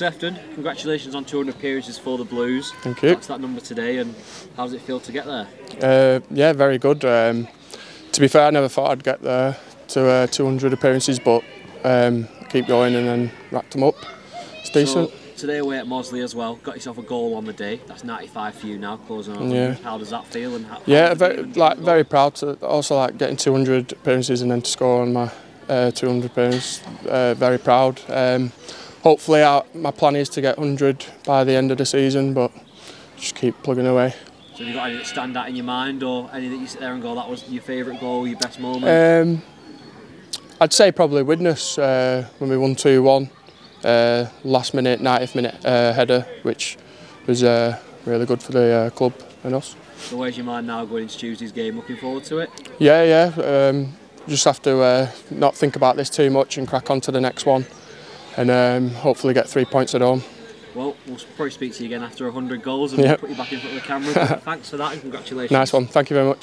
Sefton, congratulations on 200 appearances for the Blues. Thank you. That's that number today, and how does it feel to get there? Uh, yeah, very good. Um, to be fair, I never thought I'd get there to uh, 200 appearances, but um, keep going and then racked them up. It's decent. So, today away at Mossley as well, got yourself a goal on the day. That's 95 for you now, closing on. Yeah. How does that feel? And how, yeah, how very, like very proud to also like getting 200 appearances and then to score on my uh, 200 appearance. Uh, very proud. Um, hopefully, I, my plan is to get 100 by the end of the season, but just keep plugging away. So have you got any that stand out in your mind, or any that you sit there and go, that was your favourite goal, your best moment? Um, I'd say probably Widnes uh, when we won 2 1. Uh, last minute, 90th minute uh, header, which was uh, really good for the uh, club and us. so where's your mind now going into Tuesday's game? Looking forward to it? Yeah, yeah. Um, just have to uh, not think about this too much and crack on to the next one, and um, hopefully get three points at home. Well, we'll probably speak to you again after 100 goals and we'll put you back in front of the camera. Thanks for that and congratulations. Nice one. Thank you very much.